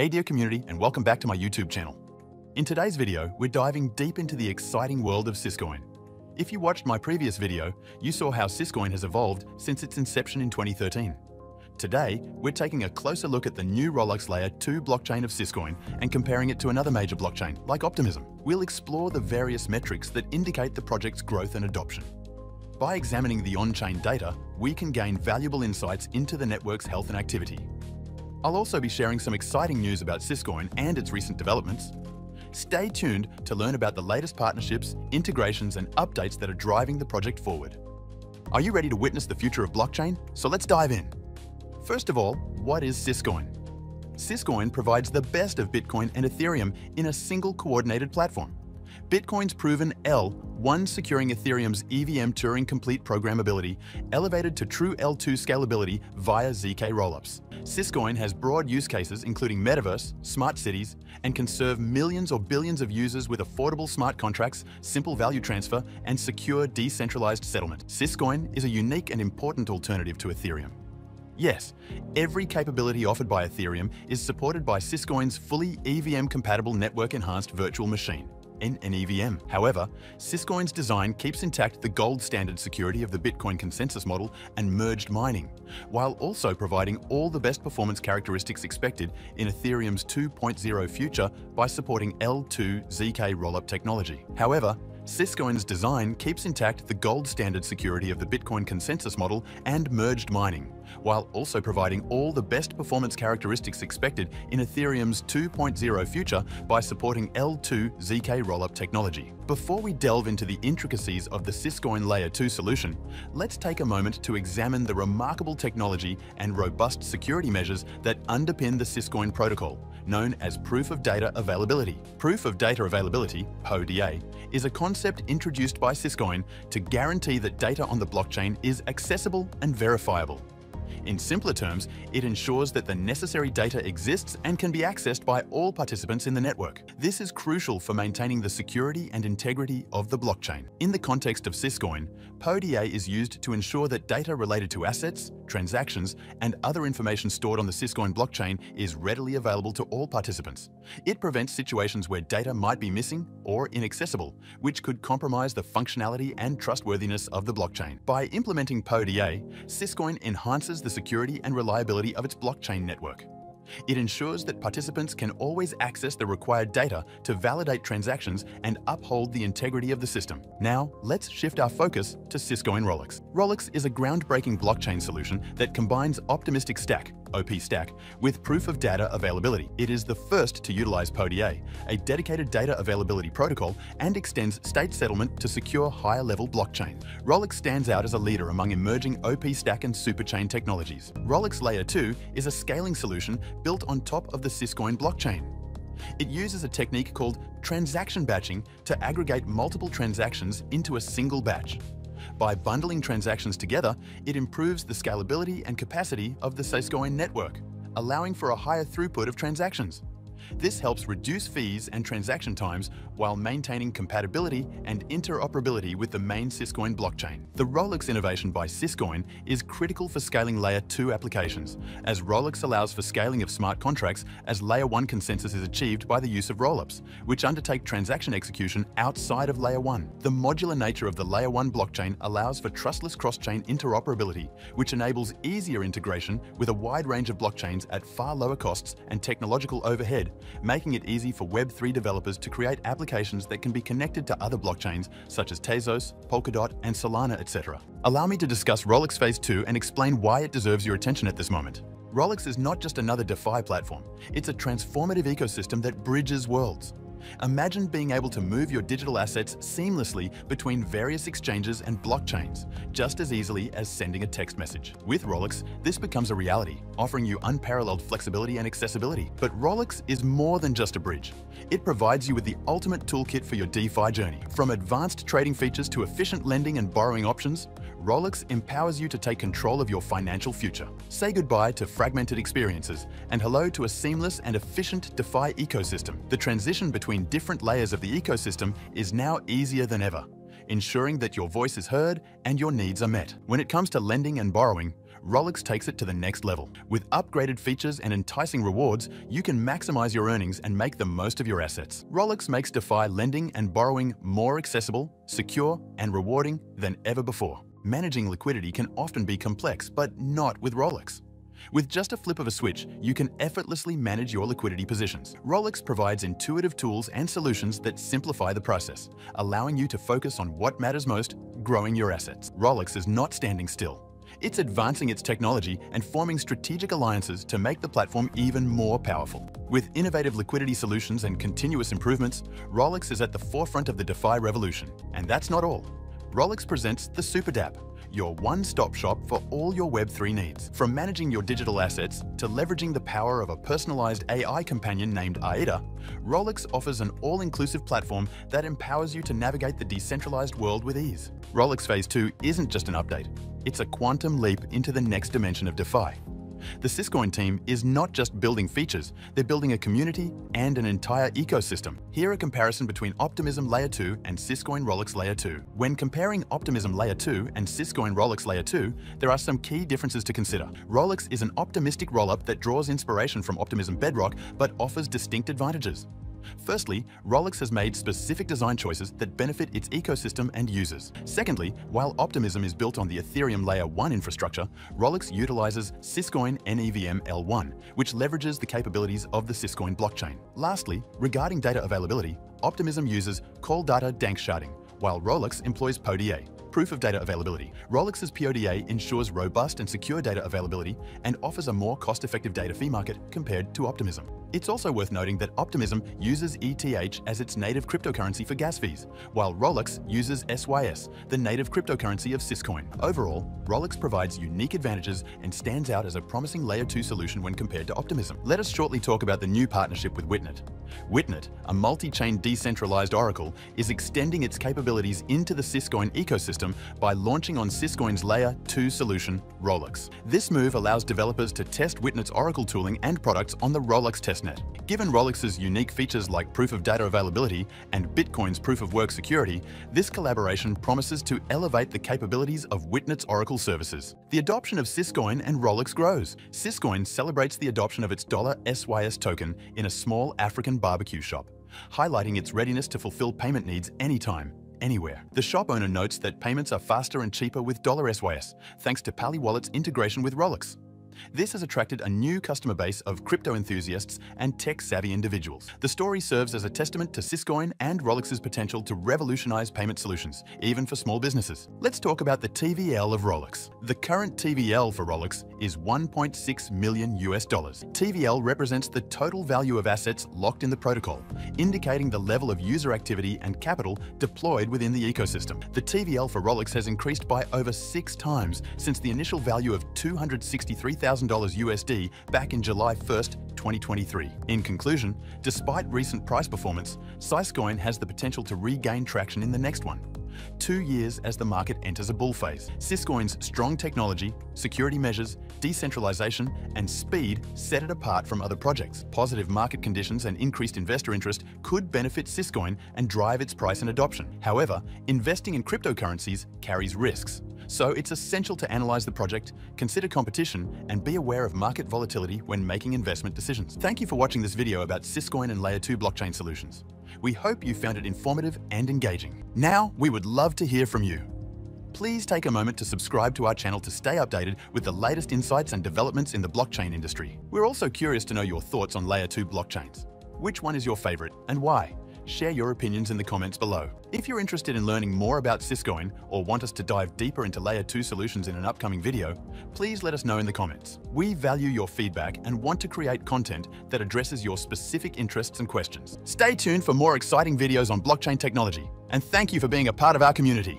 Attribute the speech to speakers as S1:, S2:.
S1: Hey dear community and welcome back to my YouTube channel. In today's video, we're diving deep into the exciting world of Syscoin. If you watched my previous video, you saw how Syscoin has evolved since its inception in 2013. Today, we're taking a closer look at the new Rollux Layer 2 blockchain of Syscoin and comparing it to another major blockchain, like Optimism. We'll explore the various metrics that indicate the project's growth and adoption. By examining the on-chain data, we can gain valuable insights into the network's health and activity, I'll also be sharing some exciting news about Syscoin and its recent developments. Stay tuned to learn about the latest partnerships, integrations and updates that are driving the project forward. Are you ready to witness the future of blockchain? So let's dive in. First of all, what is Syscoin? Syscoin provides the best of Bitcoin and Ethereum in a single coordinated platform. Bitcoin's proven L, one securing Ethereum's EVM Turing complete programmability, elevated to true L2 scalability via ZK rollups. Syscoin has broad use cases including metaverse, smart cities, and can serve millions or billions of users with affordable smart contracts, simple value transfer, and secure decentralized settlement. Syscoin is a unique and important alternative to Ethereum. Yes, every capability offered by Ethereum is supported by Syscoin's fully EVM-compatible network-enhanced virtual machine in an EVM. However, Syscoin's design keeps intact the gold standard security of the Bitcoin consensus model and merged mining, while also providing all the best performance characteristics expected in Ethereum's 2.0 future by supporting L2 ZK rollup technology. However, Syscoin's design keeps intact the gold standard security of the Bitcoin consensus model and merged mining, while also providing all the best performance characteristics expected in Ethereum's 2.0 future by supporting L2 ZK rollup technology. Before we delve into the intricacies of the Syscoin Layer 2 solution, let's take a moment to examine the remarkable technology and robust security measures that underpin the Syscoin protocol, known as Proof of Data Availability. Proof of Data Availability, PODA, is a concept introduced by Syscoin to guarantee that data on the blockchain is accessible and verifiable. In simpler terms, it ensures that the necessary data exists and can be accessed by all participants in the network. This is crucial for maintaining the security and integrity of the blockchain. In the context of Syscoin, PODA is used to ensure that data related to assets, transactions, and other information stored on the Syscoin blockchain is readily available to all participants. It prevents situations where data might be missing or inaccessible, which could compromise the functionality and trustworthiness of the blockchain. By implementing PODA, Syscoin enhances the the security and reliability of its blockchain network. It ensures that participants can always access the required data to validate transactions and uphold the integrity of the system. Now, let's shift our focus to Cisco and Rolex. Rollux is a groundbreaking blockchain solution that combines optimistic stack, OP Stack, with proof of data availability. It is the first to utilize PODA, a dedicated data availability protocol, and extends state settlement to secure higher level blockchain. Rollux stands out as a leader among emerging OP Stack and superchain technologies. Rollux Layer 2 is a scaling solution built on top of the Syscoin blockchain. It uses a technique called transaction batching to aggregate multiple transactions into a single batch. By bundling transactions together, it improves the scalability and capacity of the Syscoin network, allowing for a higher throughput of transactions. This helps reduce fees and transaction times while maintaining compatibility and interoperability with the main Syscoin blockchain. The Rollux innovation by Syscoin is critical for scaling Layer 2 applications, as Rollux allows for scaling of smart contracts as Layer 1 consensus is achieved by the use of rollups, which undertake transaction execution outside of Layer 1. The modular nature of the Layer 1 blockchain allows for trustless cross-chain interoperability, which enables easier integration with a wide range of blockchains at far lower costs and technological overhead making it easy for Web3 developers to create applications that can be connected to other blockchains such as Tezos, Polkadot, and Solana, etc. Allow me to discuss Rollux Phase 2 and explain why it deserves your attention at this moment. Rollux is not just another DeFi platform, it's a transformative ecosystem that bridges worlds. Imagine being able to move your digital assets seamlessly between various exchanges and blockchains, just as easily as sending a text message. With Rollux, this becomes a reality, offering you unparalleled flexibility and accessibility. But Rollux is more than just a bridge. It provides you with the ultimate toolkit for your DeFi journey. From advanced trading features to efficient lending and borrowing options, Rollux empowers you to take control of your financial future. Say goodbye to fragmented experiences and hello to a seamless and efficient DeFi ecosystem. The transition between different layers of the ecosystem is now easier than ever, ensuring that your voice is heard and your needs are met. When it comes to lending and borrowing, Rollux takes it to the next level. With upgraded features and enticing rewards, you can maximize your earnings and make the most of your assets. Rollux makes DeFi lending and borrowing more accessible, secure, and rewarding than ever before. Managing liquidity can often be complex, but not with Rollux. With just a flip of a switch, you can effortlessly manage your liquidity positions. Rollux provides intuitive tools and solutions that simplify the process, allowing you to focus on what matters most, growing your assets. Rollux is not standing still. It's advancing its technology and forming strategic alliances to make the platform even more powerful. With innovative liquidity solutions and continuous improvements, Rollux is at the forefront of the DeFi revolution. And that's not all. Rollux presents the SuperDApp, your one-stop shop for all your Web3 needs. From managing your digital assets to leveraging the power of a personalized AI companion named AIDA, Rollux offers an all-inclusive platform that empowers you to navigate the decentralized world with ease. Rollux Phase 2 isn't just an update, it's a quantum leap into the next dimension of DeFi. The Syscoin team is not just building features, they're building a community and an entire ecosystem. Here a comparison between Optimism Layer 2 and Syscoin Rollux Layer 2. When comparing Optimism Layer 2 and Syscoin Rollux Layer 2, there are some key differences to consider. Rollux is an optimistic rollup that draws inspiration from Optimism Bedrock but offers distinct advantages. Firstly, Rollux has made specific design choices that benefit its ecosystem and users. Secondly, while Optimism is built on the Ethereum Layer 1 infrastructure, Rollux utilizes Syscoin NEVM L1, which leverages the capabilities of the Syscoin blockchain. Lastly, regarding data availability, Optimism uses Call Data Danksharding, while Rollux employs PODA, Proof of Data Availability. Rollux's PODA ensures robust and secure data availability and offers a more cost-effective data fee market compared to Optimism. It's also worth noting that Optimism uses ETH as its native cryptocurrency for gas fees, while Rollux uses SYS, the native cryptocurrency of Syscoin. Overall, Rollux provides unique advantages and stands out as a promising Layer 2 solution when compared to Optimism. Let us shortly talk about the new partnership with Witnet. Witnet, a multi-chain decentralized oracle, is extending its capabilities into the Syscoin ecosystem by launching on Syscoin's Layer 2 solution, Rollux. This move allows developers to test Witnet's oracle tooling and products on the Rollux testnet. Given Rollux's unique features like proof of data availability and Bitcoin's proof of work security, this collaboration promises to elevate the capabilities of Witnet's oracle services. The adoption of Syscoin and Rollux grows. Syscoin celebrates the adoption of its dollar $SYS token in a small African barbecue shop, highlighting its readiness to fulfill payment needs anytime anywhere. The shop owner notes that payments are faster and cheaper with Dollar SYS, thanks to Pali Wallet's integration with Rollux. This has attracted a new customer base of crypto enthusiasts and tech-savvy individuals. The story serves as a testament to Syscoin and Rollux's potential to revolutionize payment solutions, even for small businesses. Let's talk about the TVL of Rollux. The current TVL for Rollux is 1.6 million US dollars. TVL represents the total value of assets locked in the protocol, indicating the level of user activity and capital deployed within the ecosystem. The TVL for Rollux has increased by over six times since the initial value of 263,000 $1,000 USD back in July 1st, 2023. In conclusion, despite recent price performance, Syscoin has the potential to regain traction in the next one. Two years as the market enters a bull phase. Syscoin's strong technology, security measures, decentralization, and speed set it apart from other projects. Positive market conditions and increased investor interest could benefit Syscoin and drive its price and adoption. However, investing in cryptocurrencies carries risks. So it's essential to analyze the project, consider competition, and be aware of market volatility when making investment decisions. Thank you for watching this video about Syscoin and Layer 2 blockchain solutions. We hope you found it informative and engaging. Now, we would love to hear from you. Please take a moment to subscribe to our channel to stay updated with the latest insights and developments in the blockchain industry. We're also curious to know your thoughts on Layer 2 blockchains. Which one is your favorite and why? Share your opinions in the comments below. If you're interested in learning more about Syscoin or want us to dive deeper into Layer 2 solutions in an upcoming video, please let us know in the comments. We value your feedback and want to create content that addresses your specific interests and questions. Stay tuned for more exciting videos on blockchain technology, and thank you for being a part of our community.